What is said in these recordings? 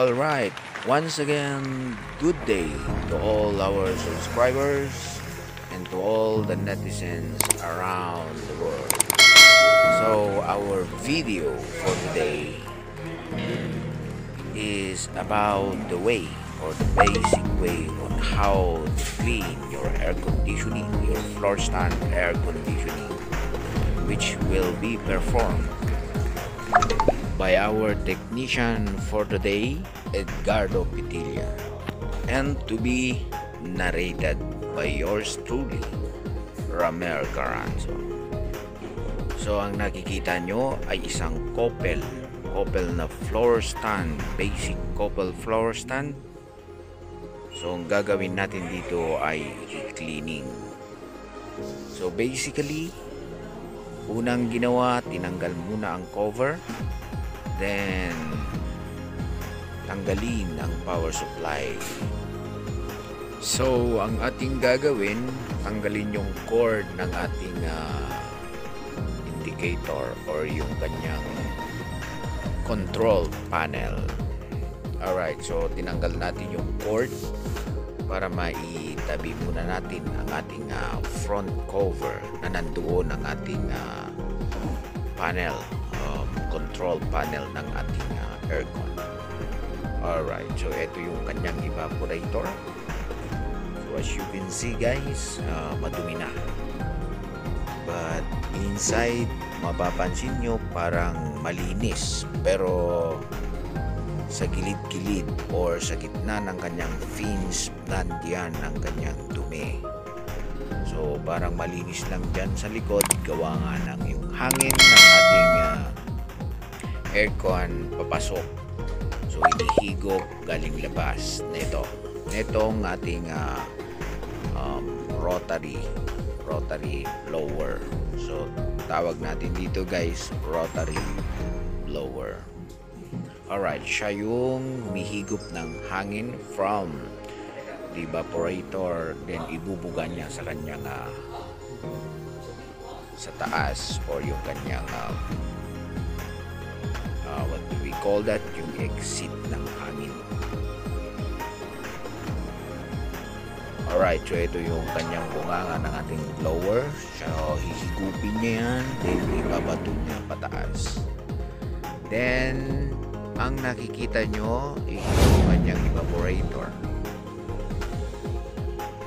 All right. Once again, good day to all our subscribers and to all the netizens around the world. So, our video for today is about the way or the basic way on how to clean your air conditioning, your floor stand air conditioning, which will be performed by our technician for today, Edgardo Pitilla, and to be narrated by yours truly, Ramel Caranzo. So ang nakikita nyo ay isang couple, couple na floor stand, basic couple floor stand. So ang gagawin natin dito ay cleaning. So basically, unang ginawa, tinanggal muna ang cover Then, tanggalin ang power supply. So, ang ating gagawin, tanggalin yung cord ng ating uh, indicator or yung kanyang control panel. Alright, so tinanggal natin yung cord para maitabi muna natin ang ating uh, front cover na nandoon ang ating uh, panel control panel ng ating uh, aircon. Alright, so ito yung kanyang evaporator. So as you can see guys, uh, madumi na. But inside, mapapansin nyo parang malinis. Pero sa gilid-gilid or sa gitna ng kanyang fins, nandiyan ang kanyang dumi. So parang malinis lang dyan sa likod, gawa nga ng yung hangin ng ating uh, aircon papasok. So hinihigop galing labas nito. Netong ating uh, um, rotary rotary blower. So tawag natin dito guys rotary blower. Alright, siya yung humihigop ng hangin from the evaporator then ibubuga niya sa kanyang uh, sa taas or yung kanyang uh, call that yung exit ng hangin. Alright so ito yung kanyang bunganga ng ating blower. So hihigupin niya yan then ibabato niya pataas. Then ang nakikita nyo is yung kanyang evaporator.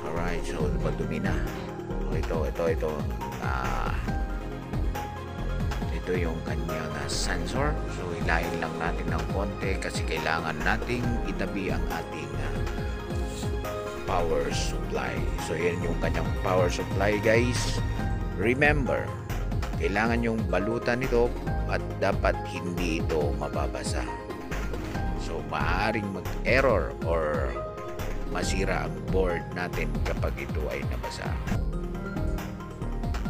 Alright so madumi na. Ito ito ito. Ah ito yung kanyang uh, sensor. So ilayin lang natin ng konti kasi kailangan nating itabi ang ating uh, power supply. So yan yung kanyang power supply guys. Remember kailangan yung balutan nito at dapat hindi ito mababasa. So maaaring mag error or masira ang board natin kapag ito ay nabasa.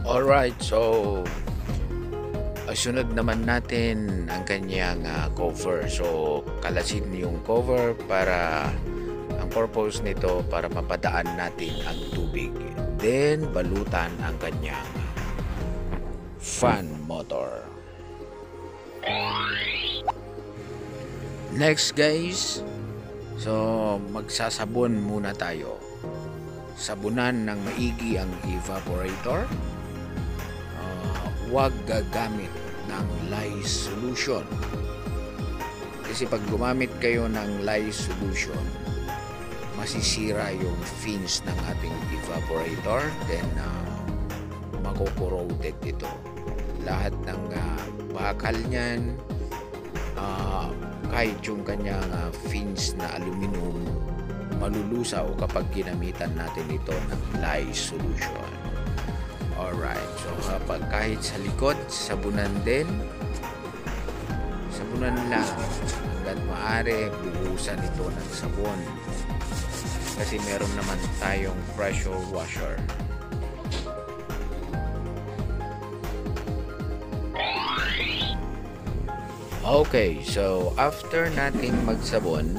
Alright so sunod naman natin ang kanyang uh, cover. So kalasin yung cover para ang purpose nito para mapadaan natin ang tubig. Then balutan ang kanyang fan motor. Next guys. So magsasabon muna tayo. Sabunan ng maigi ang evaporator huwag gagamit ng lye solution. Kasi pag gumamit kayo ng lye solution, masisira yung fins ng ating evaporator, then uh, makukorroded ito. Lahat ng uh, bakal niyan, uh, kahit yung kanyang uh, fins na aluminum, malulusaw kapag ginamitan natin ito ng lye solution. Alright, so kapag kahit sa likod, sabunan din. Sabunan lang. Hanggat maaari, buhusan ito ng sabon. Kasi meron naman tayong pressure washer. Okay, so after nating magsabon,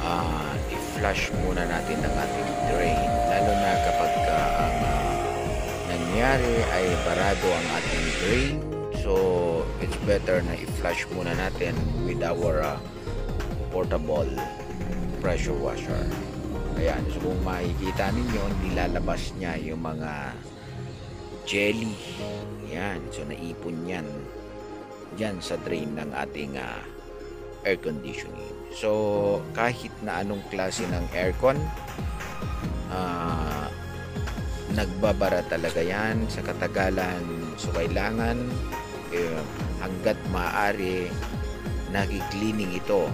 uh, i-flush muna natin ang ating drain. Nangyari ay parado ang ating drain so it's better na i-flush muna natin with our uh, portable pressure washer. Ayan, so kung makikita ninyo, nilalabas niya yung mga jelly. Yan, so naipon yan dyan sa drain ng ating ah, air conditioning. So, kahit na anong klase ng aircon, ah, nagbabara talaga yan sa katagalan. So, kailangan. Eh, hanggat maaari nagki-cleaning ito.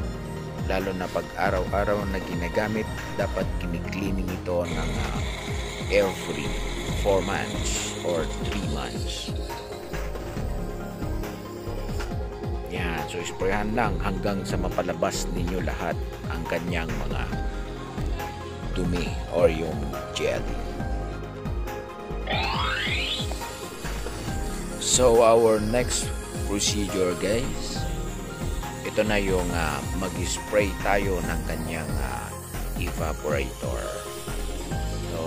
Lalo na pag araw-araw na ginagamit dapat kini-cleaning ito ng uh, every 4 months or 3 months. Yan so sprayan lang hanggang sa mapalabas ninyo lahat ang kanyang mga dumi or yung jelly so our next procedure guys ito na yung uh, mag-spray tayo ng kanyang uh, evaporator. So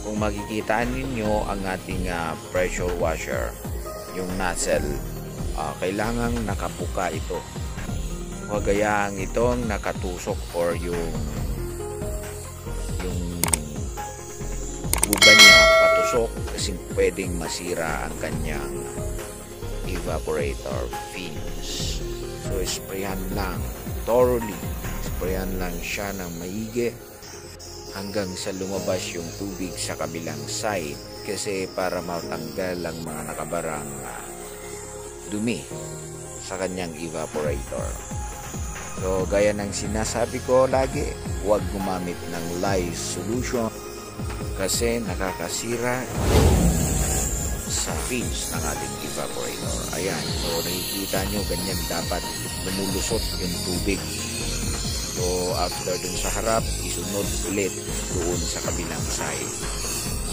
kung makikita ninyo ang ating uh, pressure washer yung nozzle uh, kailangang nakapuka ito. Huwag gayang itong nakatusok or yung patusok kasi pwedeng masira ang kanyang evaporator fins. So, sprayan lang thoroughly. Sprayan lang siya ng maigi hanggang sa lumabas yung tubig sa kabilang side kasi para matanggal ang mga nakabarang uh, dumi sa kanyang evaporator. So, gaya ng sinasabi ko lagi, huwag gumamit ng lye solution kasi nakakasira sa fins ng ating evaporator. Ayan, so nakikita nyo ganyan dapat lumulusot yung tubig. So after dun sa harap, isunod ulit doon sa kabilang side.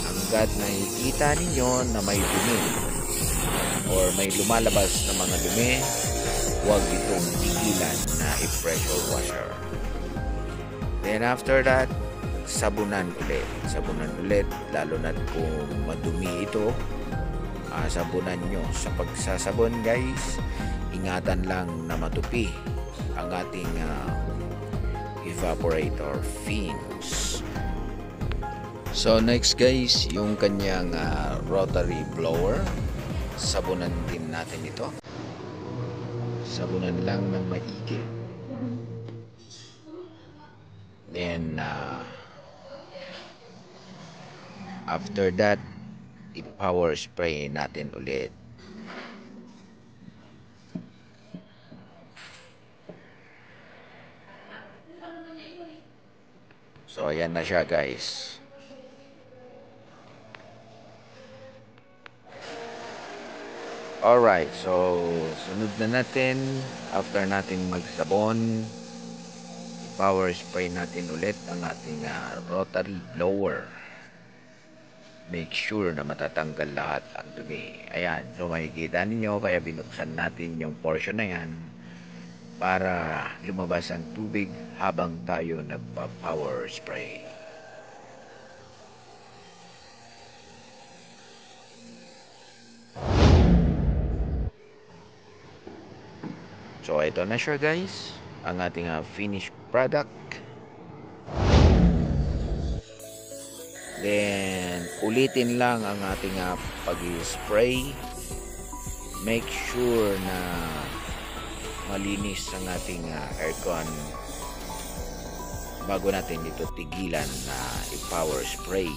Hanggat nakikita ninyo na may dumi or may lumalabas na mga dumi, huwag itong tigilan na i-pressure washer. Then after that, sabunan ulit. Sabunan ulit, lalo na kung madumi ito, uh, sabunan nyo. Sa pagsasabon guys, ingatan lang na matupi ang ating uh, evaporator fins. So next guys, yung kanyang uh, rotary blower. Sabunan din natin ito. Sabunan lang ng maigi. Then uh, after that, i-power spray natin ulit. So, ayan na siya guys. Alright, so sunod na natin after natin magsabon power spray natin ulit ang ating uh, rotary blower make sure na matatanggal lahat ang dumi. Ayan, so makikita ninyo, kaya binuksan natin yung portion na yan para lumabas ang tubig habang tayo nagpa-power spray. So ito na siya guys, ang ating uh, finished product. Then, ulitin lang ang ating uh, pag-spray. Make sure na malinis ang ating uh, aircon bago natin ito tigilan na i-power spray.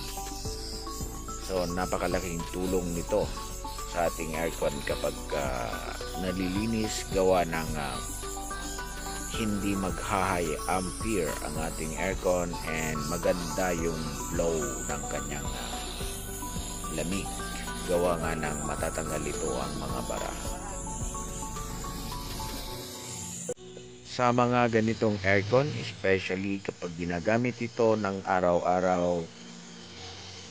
So, napakalaking tulong nito sa ating aircon kapag uh, nalilinis gawa ng uh, hindi mag-high ampere ang ating aircon and maganda yung flow ng kanyang uh, lamig gawa nga ng matatanggal ito ang mga bara sa mga ganitong aircon especially kapag ginagamit ito ng araw-araw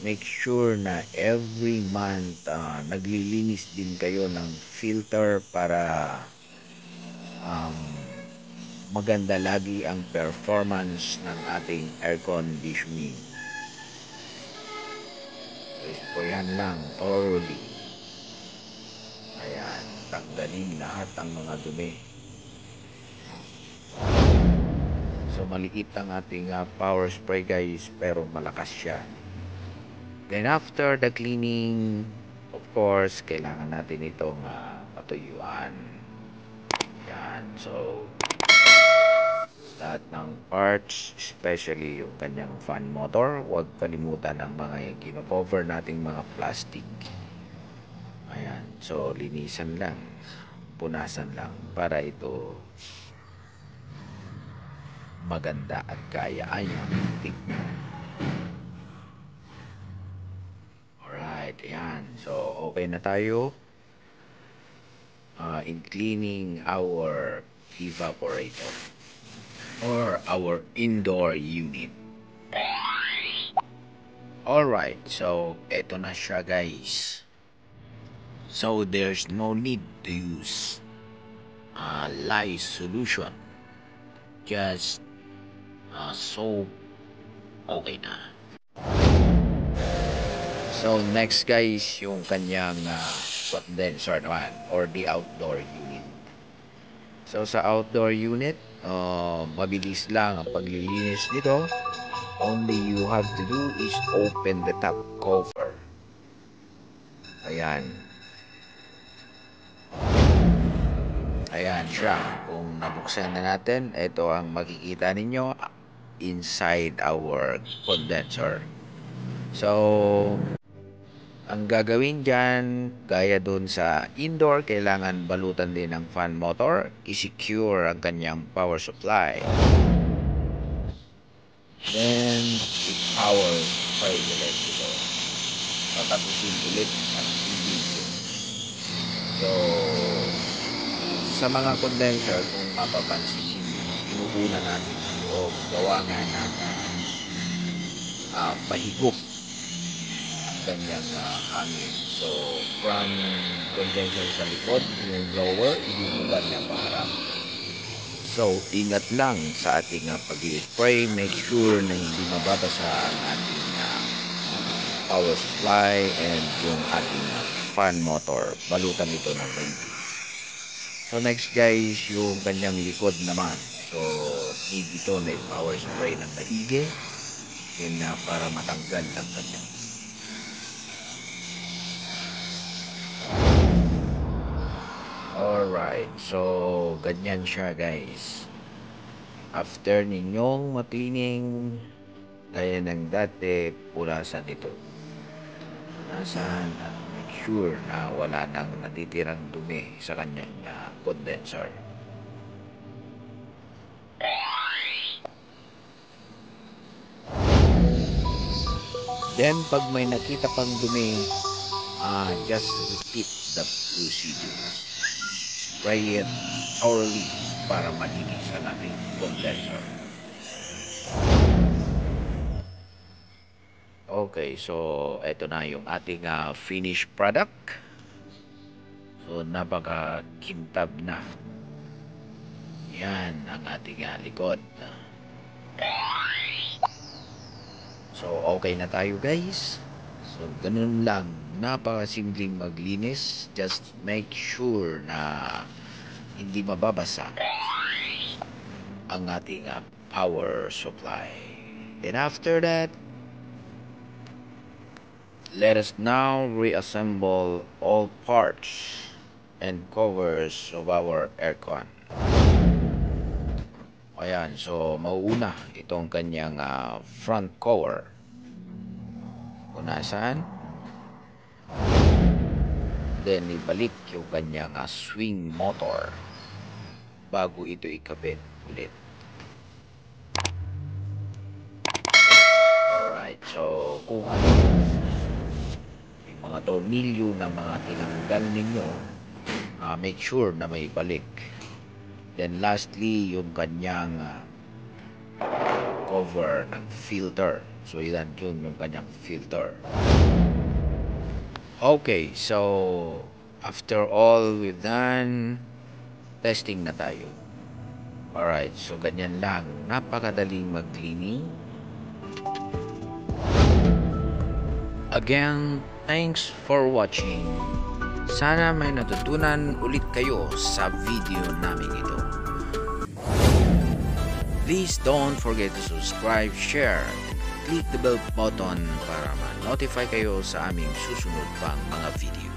make sure na every month uh, naglilinis din kayo ng filter para um, maganda lagi ang performance ng ating air conditioning. So, yan lang, thoroughly. Ayan, tanggalin lahat ang mga dumi. So maliit ang ating uh, power spray guys pero malakas siya. Then after the cleaning, of course, kailangan natin itong uh, patuyuan. Yan. So lahat ng parts, especially yung kanyang fan motor, huwag kalimutan ang mga kino-cover nating mga plastic. Ayan. So, linisan lang. Punasan lang para ito maganda at kaya ayang tignan. Alright, ayan. So, okay na tayo uh, in cleaning our evaporator or our indoor unit. Alright, so eto na siya guys. So there's no need to use a lye solution. Just uh, soap okay na. So next guys, yung kanyang uh, condenser naman or the outdoor unit. So sa outdoor unit, uh, mabilis lang ang paglilinis nito. Only you have to do is open the top cover. Ayan. Ayan siya. Kung nabuksan na natin, ito ang makikita ninyo inside our condenser. So, ang gagawin dyan, gaya dun sa indoor, kailangan balutan din ng fan motor, i-secure ang kanyang power supply. Then, i-power ulit ito. Tatapusin ulit ang ignition. So, sa mga condenser, kung mapapansin, inuuna natin loob, gawa nga ng uh, pahigop kanyang uh, hangin. So, from condenser sa likod, yung blower, ibubugad niya paharap. So, ingat lang sa ating uh, pag-spray. Make sure na hindi mababasa ang ating uh, power supply and yung ating uh, fan motor. Balutan ito ng baby. So, next guys, yung kanyang likod naman. So, need ito na power spray ng maigi. Yun na para matanggal ang kanyang Alright, so ganyan siya guys. After ninyong matining gaya ng dati, pulasan ito. Punasan at make sure na wala nang natitirang dumi sa kanyang uh, condenser. Then, pag may nakita pang dumi, uh, just repeat the procedure spray it thoroughly para malinis ang ating condenser. Okay, so ito na yung ating uh, finished product. So napaka kintab na. Yan ang ating uh, likod. So okay na tayo guys. So ganun lang napakasimpleng maglinis. Just make sure na hindi mababasa ang ating uh, power supply. Then after that, let us now reassemble all parts and covers of our aircon. Ayan, so mauuna itong kanyang uh, front cover. Punasan then ibalik yung kanyang swing motor bago ito ikabit ulit. Alright, so kung yung mga tornilyo na mga tinanggal ninyo, uh, make sure na may balik. Then lastly, yung kanyang uh, cover ng filter. So yan yun yung kanyang filter. Okay, so after all we've done, testing na tayo. Alright, so ganyan lang. Napakadaling mag-cleaning. Again, thanks for watching. Sana may natutunan ulit kayo sa video namin ito. Please don't forget to subscribe, share, click the bell button para ma-notify kayo sa aming susunod pang mga videos.